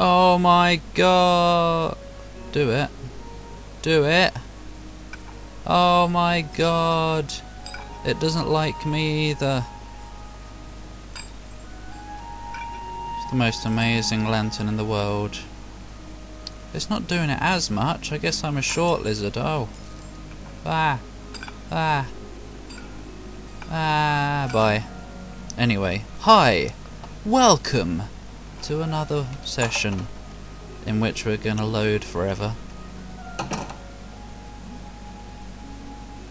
Oh my god. Do it. Do it. Oh my god. It doesn't like me either. It's the most amazing lantern in the world. It's not doing it as much. I guess I'm a short lizard. Oh. Ah. Ah. Ah. Bye. Anyway. Hi. Welcome to another session in which we're going to load forever.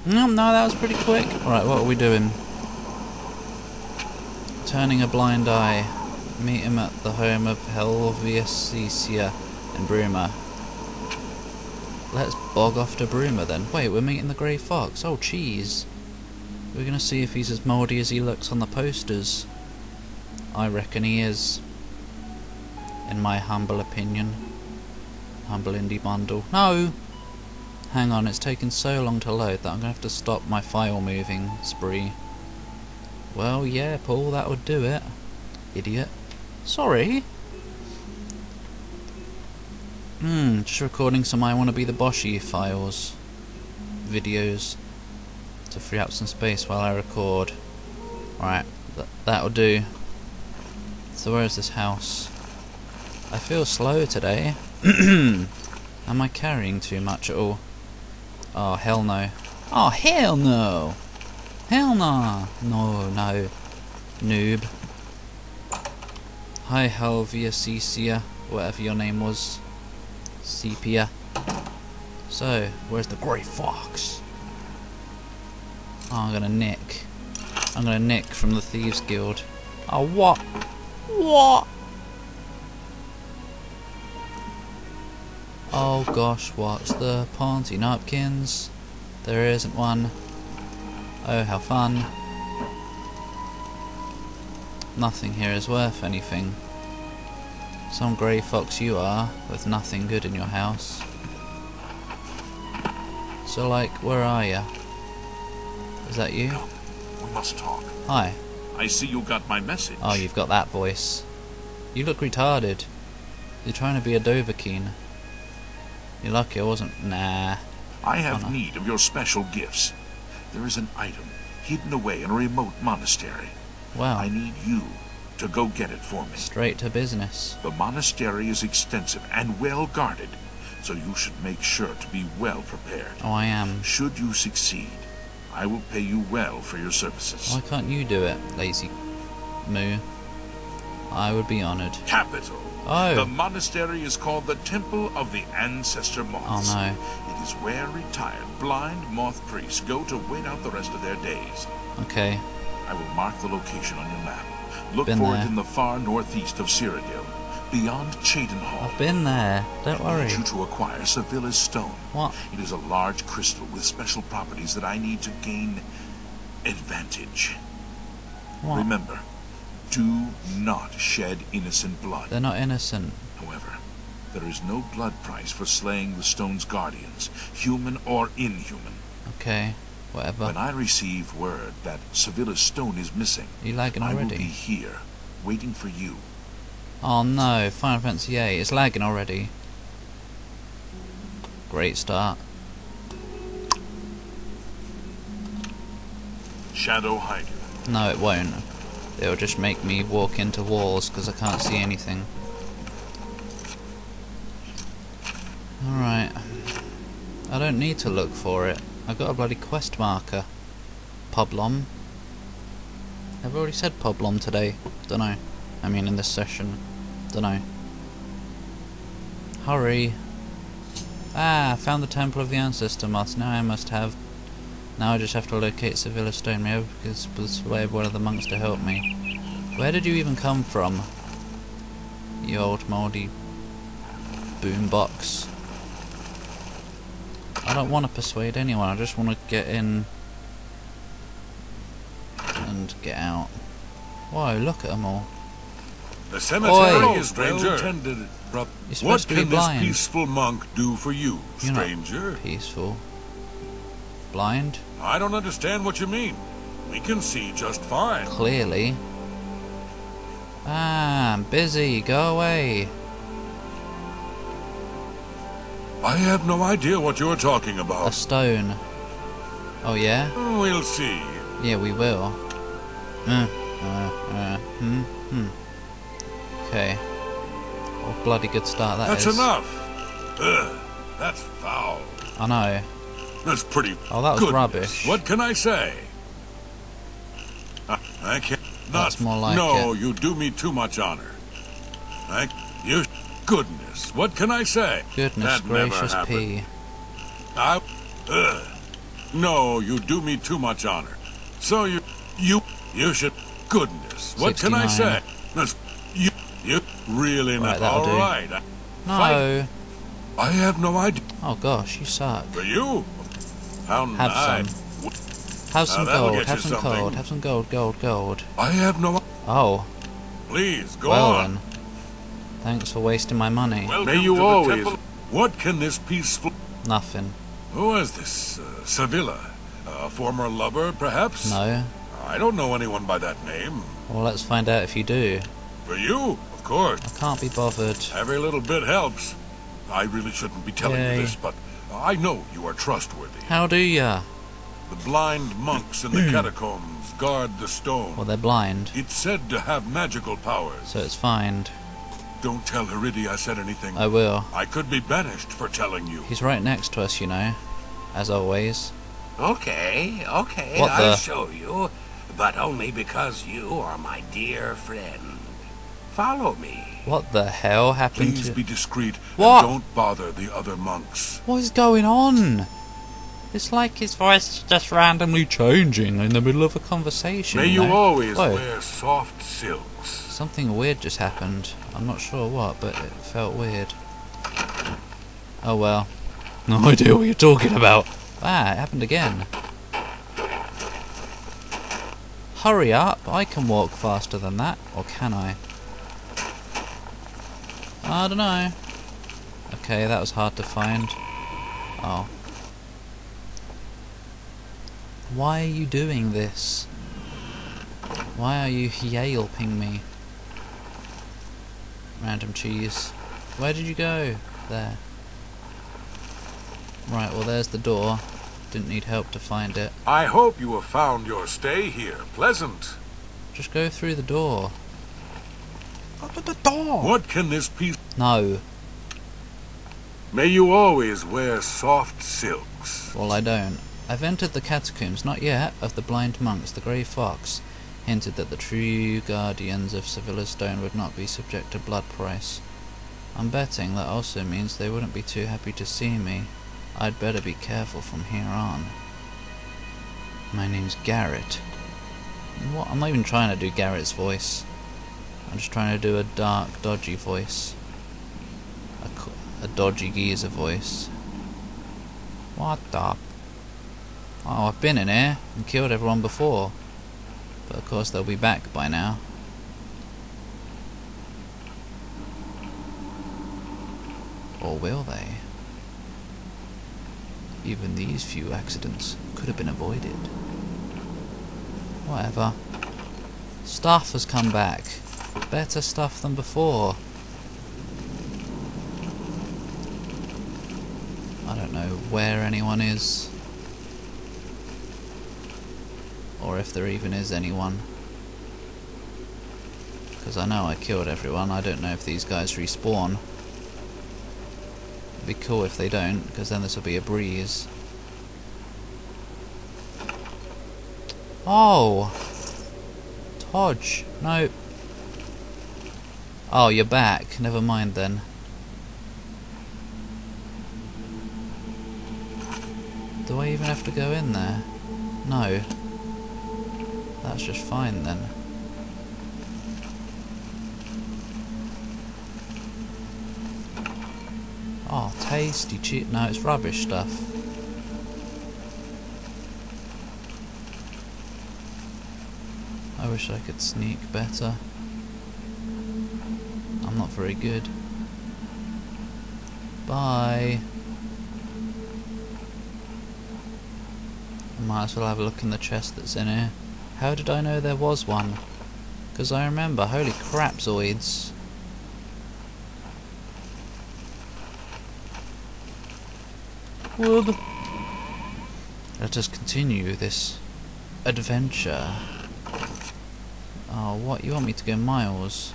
No, no, that was pretty quick. Alright, what are we doing? Turning a blind eye. Meet him at the home of Helvius Cecia in Bruma. Let's bog off to Bruma then. Wait, we're meeting the Gray Fox. Oh, cheese. We're going to see if he's as mouldy as he looks on the posters. I reckon he is. In my humble opinion. Humble indie bundle. No! Hang on, it's taken so long to load that I'm going to have to stop my file moving spree. Well, yeah, Paul, that would do it. Idiot. Sorry? Hmm, just recording some I Want to Be the Boshy files. Videos. To free up some space while I record. Right, th that'll do. So where is this house? I feel slow today. Am I carrying too much at all? Oh, hell no. Oh, hell no! Hell no! No, no. Noob. Hi, Helvia Cecia, whatever your name was. Sepia. So, where's the Gray Fox? Oh, I'm gonna nick. I'm gonna nick from the Thieves Guild. Oh, what? What? Oh gosh, what's the party napkins? There isn't one. Oh, how fun. Nothing here is worth anything. Some grey fox you are, with nothing good in your house. So like, where are you? Is that you? We must talk. Hi. I see you got my message. Oh, you've got that voice. You look retarded. You're trying to be a Dovahkiin. You're lucky I wasn't. Nah. I have need of your special gifts. There is an item hidden away in a remote monastery. Wow. I need you to go get it for me. Straight to business. The monastery is extensive and well guarded, so you should make sure to be well prepared. Oh, I am. Should you succeed, I will pay you well for your services. Why can't you do it, lazy moo? I would be honoured. Capital. Oh. The monastery is called the Temple of the Ancestor Moths. Oh no. It is where retired blind moth priests go to wait out the rest of their days. Okay. I will mark the location on your map. Look Been for there. it in the far northeast of Cyrodiil, beyond Cheydinhal. I've been there. Don't I worry. need you to acquire Savilla's stone. What? It is a large crystal with special properties that I need to gain advantage. What? Remember, do not shed innocent blood. They're not innocent. However, there is no blood price for slaying the stone's guardians, human or inhuman. Okay. Whatever. When I receive word that Savilla's stone is missing, you lagging I will be here, waiting for you. Oh no, Final Fantasy VIII. It's lagging already. Great start. Shadow hide. No, it won't. It'll just make me walk into walls because I can't see anything. Alright. I don't need to look for it. I've got a bloody quest marker. Poblom. I've already said Poblom today. Dunno. I mean in this session. Dunno. Hurry. Ah, found the Temple of the Ancestor Moths. Now I must have... Now I just have to locate Savilla Stone. Maybe I could persuade one of the monks to help me. Where did you even come from? You old mouldy boombox. I don't want to persuade anyone, I just want to get in and get out. Whoa, look at them all. The cemetery Oi. is well tended. You're What supposed to be can this peaceful monk do for you, You're not stranger? Peaceful. Blind? I don't understand what you mean. We can see just fine. Clearly. Ah, I'm busy. Go away. I have no idea what you're talking about. A stone. Oh yeah? We'll see. Yeah, we will. Uh, uh, uh, hmm, hmm. Okay. What a bloody good start that That's is. enough. Ugh, that's foul. I know. That's pretty. Oh, that was goodness. rubbish. What can I say? I, I can't. That's not, more like No, it. you do me too much honor. Thank you. Goodness, what can I say? Goodness that gracious. P. I. Ugh. No, you do me too much honor. So you, you, you should. Goodness, what can I say? That's you. You really Right, not. All do. right. No. I have no idea. Oh gosh, you suck. For you? How Have nice. some. Have some that'll gold. Have some something. gold. Have some gold. Gold. Gold. I have no. Oh. Please go well on. then. Thanks for wasting my money. Welcome May you to the always- temple. What can this peaceful? Nothing. Who is this? Uh, Savilla, a former lover, perhaps? No. I don't know anyone by that name. Well, let's find out if you do. For you, of course. I can't be bothered. Every little bit helps. I really shouldn't be telling Yay. you this, but I know you are trustworthy. How do ya? The blind monks in the hmm. catacombs guard the stone. Well, they're blind, It's said to have magical powers. so it's fine. Don't tell Heridi I said anything. I will. I could be banished for telling you. He's right next to us, you know. As always. Okay, okay, What I'll the- show you, but only because you are my dear friend. Follow me. What the hell happened Please to... be discreet What? and don't bother the other monks. What is going on? It's like his voice is just randomly changing in the middle of a conversation. May you know? always Whoa. wear soft silks. Something weird just happened. I'm not sure what, but it felt weird. Oh well. No idea what you're talking about. Ah, it happened again. Hurry up! I can walk faster than that. Or can I? I don't know. Okay, that was hard to find. Oh. Why are you doing this? Why are you yelping me? Random cheese. Where did you go? There. Right, well there's the door. Didn't need help to find it. I hope you have found your stay here pleasant. Just go through the door. Go to the door! What can this piece... No. May you always wear soft silks. Well, I don't. I've entered the catacombs, not yet, of the blind monks. The Gray Fox hinted that the true guardians of Savilla's Stone would not be subject to blood price. I'm betting that also means they wouldn't be too happy to see me. I'd better be careful from here on. My name's Garrett. What? I'm not even trying to do Garrett's voice. I'm just trying to do a dark, dodgy voice. A, a dodgy geezer voice. What the? Oh, I've been in here and killed everyone before. But of course they'll be back by now. Or will they? Even these few accidents could have been avoided. Whatever. Staff has come back. Better stuff than before. I don't know where anyone is. Or if there even is anyone. Because I know I killed everyone, I don't know if these guys respawn. It'd be cool if they don't, because then this will be a breeze. Oh! Todge! No. Oh, you're back. Never mind then. Do I even have to go in there? No. That's just fine then. Oh, tasty cheap. No, it's rubbish stuff. I wish I could sneak better. Not very good. Bye. Might as well have a look in the chest that's in here. How did I know there was one? Because I remember, holy crap, Zoids. Whoop. Let us continue this adventure. Oh, what? You want me to go miles?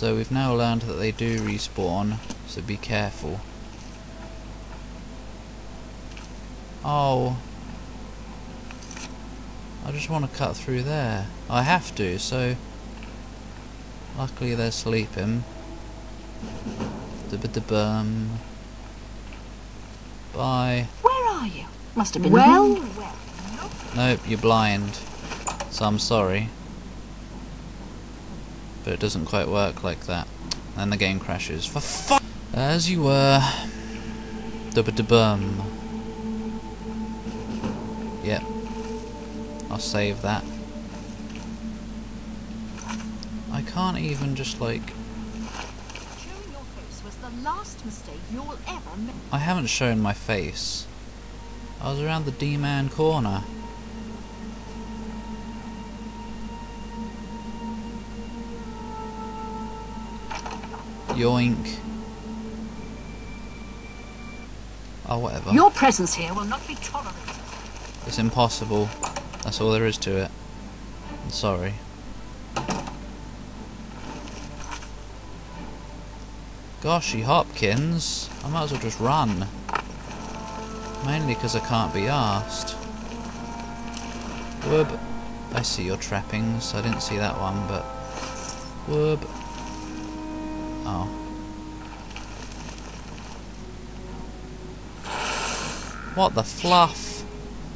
So we've now learned that they do respawn, so be careful. Oh. I just want to cut through there. I have to, so... Luckily they're sleeping. Dubba-dubum. Bye. Where are you? Must have been Well, well. well. Nope, you're blind. So I'm sorry. But it doesn't quite work like that. And the game crashes. For fu- As you were. Dubba dubum. Yep. I'll save that. I can't even just like. Showing your face was the last mistake you'll ever make. I haven't shown my face. I was around the D-man corner. Yoink. Oh, whatever. Your presence here will not be tolerated. It's impossible. That's all there is to it. I'm sorry. Goshy Hopkins, I might as well just run. Mainly because I can't be asked. Whoop. I see your trappings. I didn't see that one, but... Whoop. Oh. What the fluff?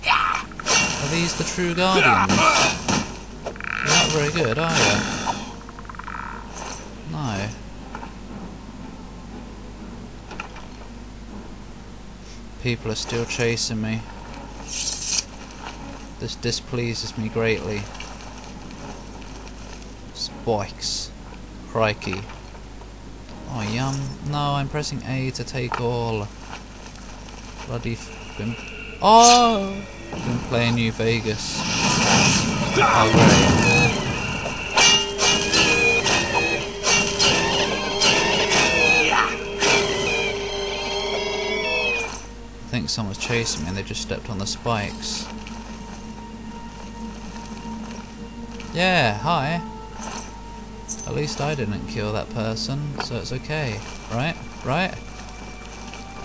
Are these the true guardians? You're not very good, are you? No. People are still chasing me. This displeases me greatly. Spikes. Crikey. Oh, yum. No, I'm pressing A to take all. Bloody been. Oh! Been playing New Vegas. Oh, great. I think someone's chasing me and they just stepped on the spikes. Yeah, hi. At least I didn't kill that person, so it's okay. Right? Right?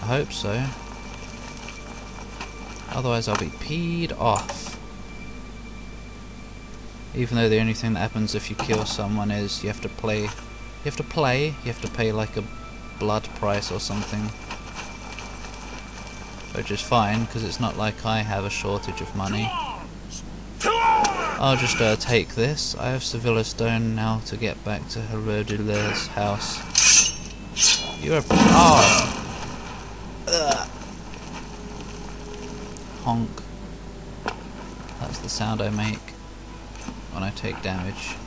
I hope so. Otherwise I'll be peed off. Even though the only thing that happens if you kill someone is you have to play you have to play, you have to pay like a blood price or something. Which is fine, because it's not like I have a shortage of money. I'll just uh, take this. I have Savilla Stone now to get back to Herodila's house. You're a... Oh! Ugh. Honk. That's the sound I make when I take damage.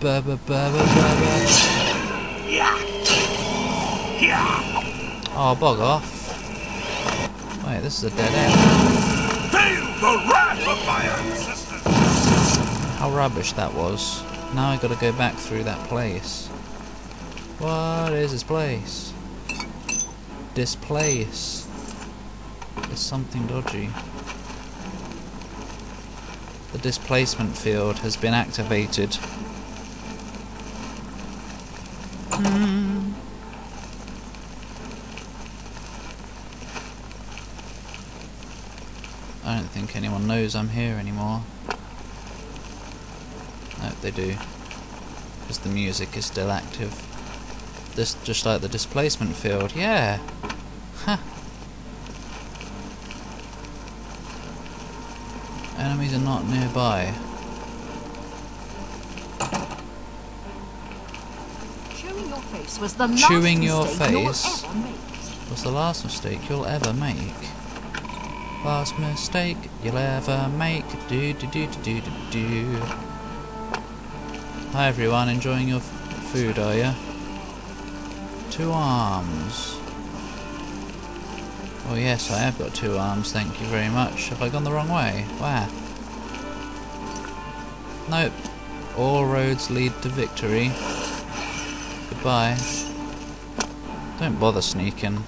Ba ba. Oh, bog off. Wait, this is a dead end. Feel the wrath of my ancestors! How rubbish that was. Now I gotta go back through that place. What is this place? This place. There's something dodgy. The displacement field has been activated. Think anyone knows I'm here anymore. No, they do. Because the music is still active. This just like the displacement field, yeah. Huh. Enemies are not nearby. Showing your face was the last Chewing your face? What's the last mistake you'll ever make? Last mistake you'll ever make. Do do do do do do. Hi everyone, enjoying your food, are you? Two arms. Oh yes, I have got two arms. Thank you very much. Have I gone the wrong way? Where? Nope. All roads lead to victory. Goodbye. Don't bother sneaking.